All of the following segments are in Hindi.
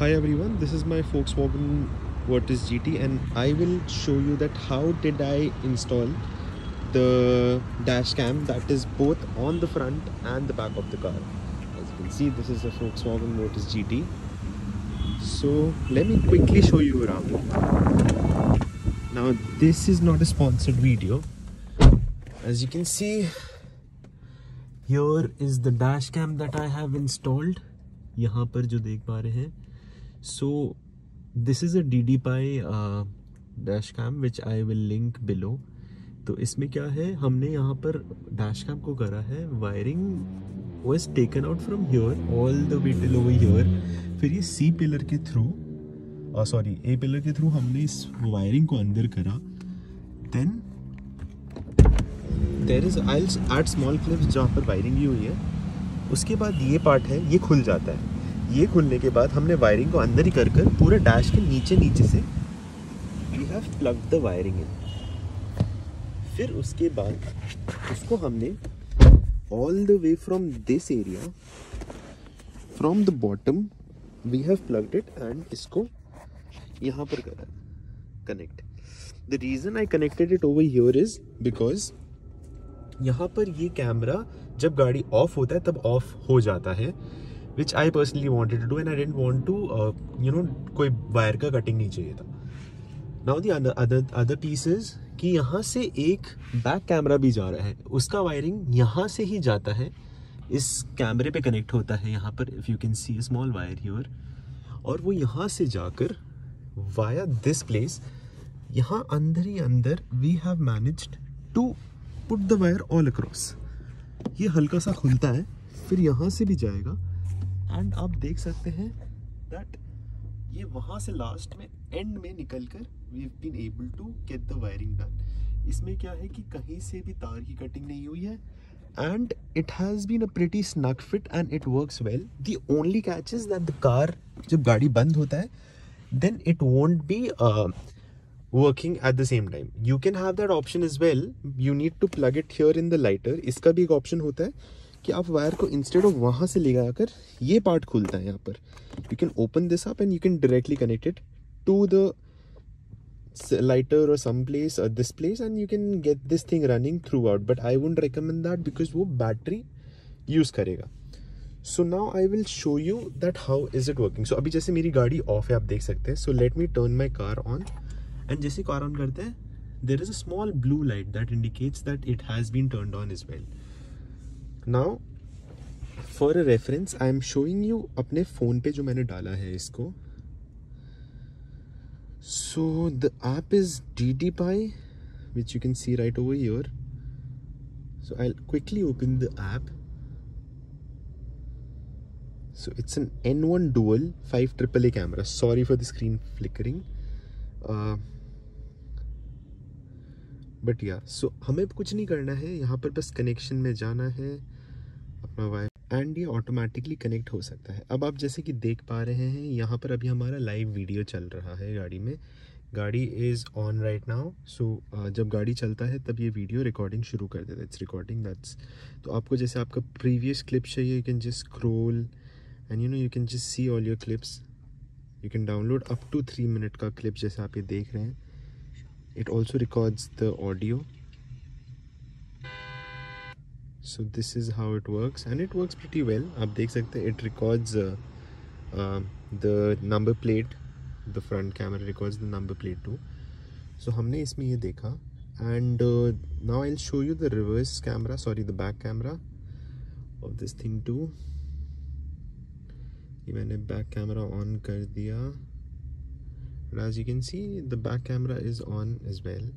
Hi everyone, this is my Volkswagen Virtus GT and I will show you that how did I install the dash cam that is both on the front and the back of the car. As you can see, this is a Volkswagen Virtus GT. So let me quickly show you around. Now this is not a sponsored video. As you can see, here is the dash cam that I have installed. यहाँ पर जो देख पा रहे हैं so this is a D Pai dash cam which I will link below तो इसमें क्या है? हमने यहाँ पर डैश कैम को करा है। Wiring was taken out from here all the way till over here फिर ये सी पिलर के थ्रू सॉरी ए पिलर के थ्रू हमने इस वायरिंग को अंदर करा। Then there is I eight small clips जहाँ पर वायरिंग भी हुई है। उसके बाद ये पार्ट है, ये खुल जाता है। ये खुलने के बाद हमने वायरिंग को अंदर ही कर कर पूरे डैश के नीचे नीचे से we have plug the wiring in फिर उसके बाद उसको हमने all the way from this area from the bottom we have plugged it and इसको यहाँ पर करा connect the reason I connected it over here is because यहाँ पर ये कैमरा जब गाड़ी ऑफ़ होता है तब ऑफ़ हो जाता है। Which I personally wanted to do and I didn't want to you know कोई वायर का कटिंग नहीं चाहिए था। नाउ दी अदर पीसेज कि यहाँ से एक बैक कैमरा भी जा रहा है। उसका वायरिंग यहाँ से ही जाता है। इस कैमरे पे कनेक्ट होता है यहाँ पर if you can see a small wire here और वो यहाँ से जाकर वाया दिस प्लेस यहाँ अंदर ही अंदर we have managed to put the wire all across ये हल्का सा खुलता है, फिर यहाँ से भी जाएगा। एंड आप देख सकते हैं दैट ये वहाँ से लास्ट में एंड में निकल कर we have been able to get the wiring done इसमें क्या है कि कहीं से भी तार की कटिंग नहीं हुई है and it has been a pretty snug fit and it works well the only catch is that the car जब गाड़ी बंद होता है then it won't be working at the same time. You can have that option as well. You need to plug it here in the lighter. इसका भी एक ऑप्शन होता है। कि आप वायर को इंस्टेड ऑफ़ वहाँ से ले जाकर ये पार्ट खुलता है यहाँ पर। You can open this up and you can directly connected to the lighter और some place this place and you can get this thing running throughout but I won't recommend that because वो बैटरी यूज़ करेगा। So now I will show you that how is it working so अभी जैसे मेरी गाड़ी ऑफ़ है, आप देख सकते हैं। So let me turn my car on and जैसे कार ऑन करते हैं there is a small blue light that indicates that it has been turn on is well. Now for a reference I am showing you अपने फ़ोन पे जो मैंने डाला है इसको। So the app is DDPai which you can see right over your so I quickly open the app so it's N N one dual five triple A camera sorry for the screen flickering but yeah so हमें कुछ नहीं करना है। यहाँ पर बस कनेक्शन में जाना है। अपना वायर एंड ये ऑटोमेटिकली कनेक्ट हो सकता है। अब आप जैसे कि देख पा रहे हैं, यहाँ पर अभी हमारा लाइव वीडियो चल रहा है गाड़ी में। गाड़ी is on right now so जब गाड़ी चलता है, तब ये वीडियो रिकॉर्डिंग शुरू कर देता है। इट्स रिकॉर्डिंग दैट्स तो आपको जैसे आपका प्रीवियस क्लिप चाहिए you can just scroll and you know you can just see all your clips you can download up to three minute का क्लिप जैसे आप ये देख रहे हैं। It also records the audio so this is how it works and it works pretty well आप देख सकते हैं it records the number plate the front camera records the number plate too so हमने इसमें ये देखा and now I show you the reverse camera sorry the back camera of this thing too ये मैंने बैक कैमरा ऑन कर दिया. As you can see the back camera is on as well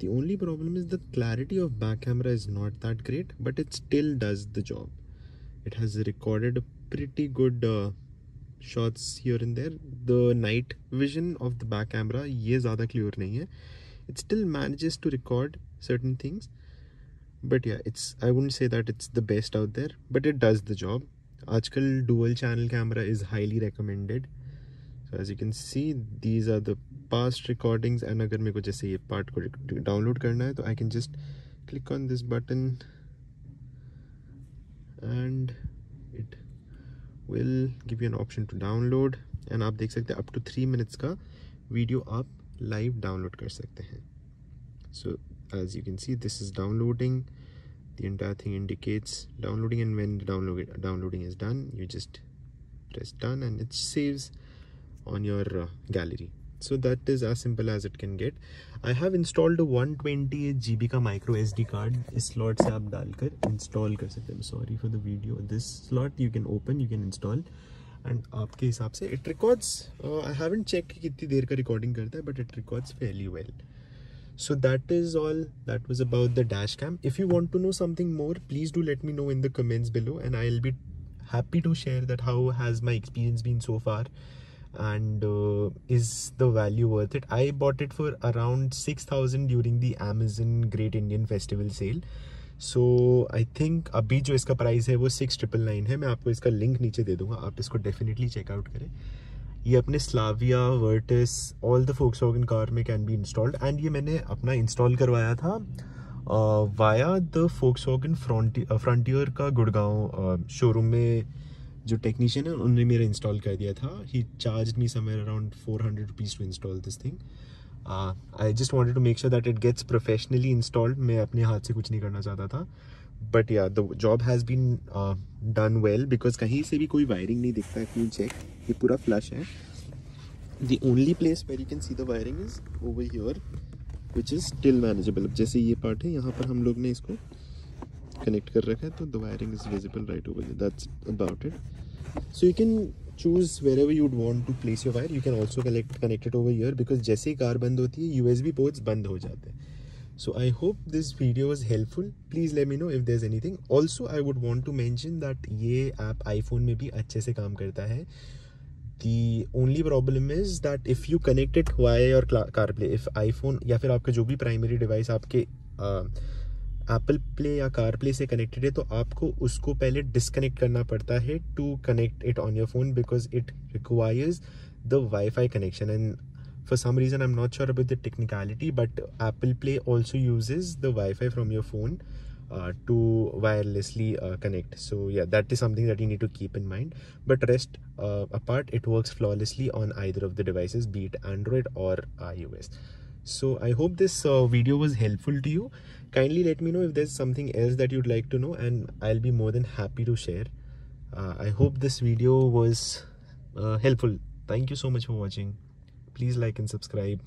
the only problem is the clarity of back camera is not that great but it still does the job it has recorded pretty good uh, shots here and there the night vision of the back camera ye zyada clear nahi hai it still manages to record certain things but yeah it's i wouldn't say that it's the best out there but it does the job आजकल dual channel camera is highly recommended As you can see these are the past recordings and अगर मेरे को जैसे ये पार्ट को डाउनलोड करना है तो I can just click on this button and it will give you an option to download and आप देख सकते हैं अप टू थ्री मिनट्स का वीडियो आप लाइव डाउनलोड कर सकते हैं। So as you can see this is downloading the entire thing indicates downloading, and when the download, downloading is done, you just press done, and it saves on your uh, gallery. So that is as simple as it can get. I have installed a 128 gb ka micro sd card. Is slot se aap dalkar install kar sakte hain sorry for the video. This slot you can open you can install. And hisab se it records uh, i haven't checked kitni der ka recording karta hai but it records fairly well. So that is all. That was about the dash cam. If you want to know something more please do let me know in the comments below and i'll be happy to share that how has my experience been so far and uh, is the value worth it? I bought it for around 6000 during the amazon great indian festival sale. So I think अभी जो इसका प्राइस है वो सिक्स ट्रिपल नाइन है। मैं आपको इसका लिंक नीचे दे दूँगा। आप इसको डेफिनेटली चेकआउट करें। ये अपने Slavia Virtus all the Volkswagen car में कैन बी इंस्टॉल्ड एंड ये मैंने अपना इंस्टॉल करवाया था via the Volkswagen Frontier का गुड़गांव शोरूम uh, में जो टेक्नीशियन है उन्होंने मेरा इंस्टॉल कर दिया था। He charge me somewhere around four hundred rupees to install this thing I just wanted to make sure that it gets professionally installed मैं अपने हाथ से कुछ नहीं करना चाहता था। But yeah the job has been done well because कहीं से भी कोई वायरिंग नहीं दिखता है फुल चेक ये पूरा फ्लश है। The only place where you can see the wiring is over here which is still manageable जैसे ये पार्ट है, यहाँ पर हम लोग ने इसको कनेक्ट कर रखा है तो the wiring is visible right over that's about it so you can choose wherever you'd want to place your wire you can also collect connected over here because जैसे ही कार बंद होती है यू एस बी पोर्ट्स बंद हो जाते हैं। So I hope this video is helpful please let me know if there is anything also I would want to mention that ये ऐप आई फ़ोन में भी अच्छे से काम करता है। The only problem is that if you connected हुआ है और कार प्ले इफ़ आईफोन या फिर आपका जो भी प्राइमरी डिवाइस आपके एप्पल प्ले या कार प्ले से कनेक्टेड है तो आपको उसको पहले डिसकनेक्ट करना पड़ता है to connect it on your phone because it requires the wifi connection and for some reason I am not sure about the technicality but Apple play also uses the wifi from your phone to wirelessly connect so yeah that is something that you need to keep in mind but rest apart it work flawlessly on either of the device both Android और iOS so i hope this uh, video was helpful to you. Kindly let me know if there's something else that you'd like to know and i'll be more than happy to share. Uh, i hope this video was uh, helpful. Thank you so much for watching. Please like and subscribe